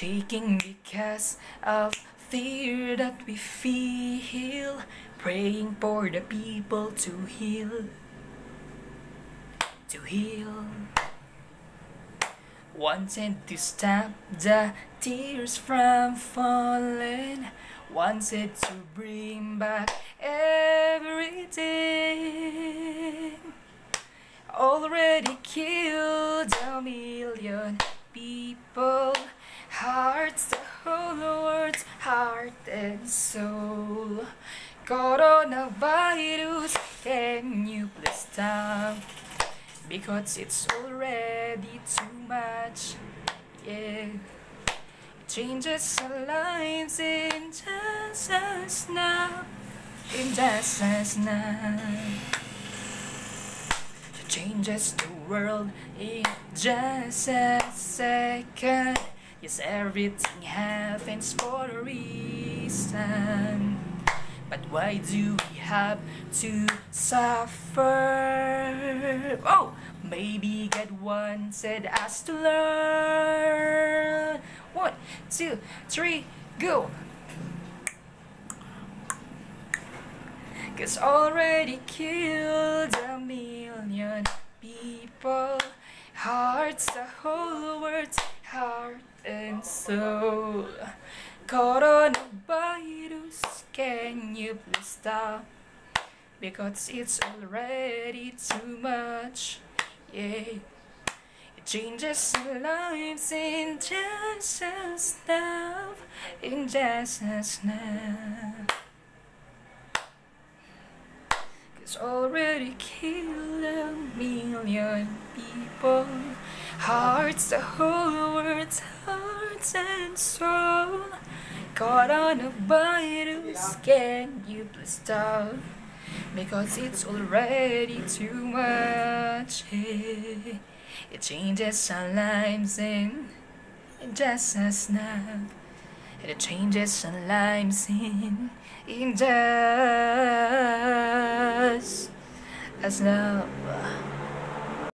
Shaking because of fear that we feel. Praying for the people to heal To heal. Wanted to stop the tears from falling. Wanted to bring back everything. Already killed a million people heart and soul. Coronavirus, can you please stop? Because it's already too much, yeah. It changes our lives in just a snap In just a snap changes the world in just a second Yes, everything happens for a reason. But why do we have to suffer? Oh, maybe God wanted us to learn. One, two, three, go. Cause already killed a million people. Hearts, the whole soul. Coronavirus, can you please stop? Because it's already too much, yeah. It changes lives in just a snap, in just a snap. It's already killed a million people Hearts, the whole world's hearts and soul Coronavirus, can you please stop? Because it's already too much hey. It changes lives in, just a snap It changes lives in, in just as love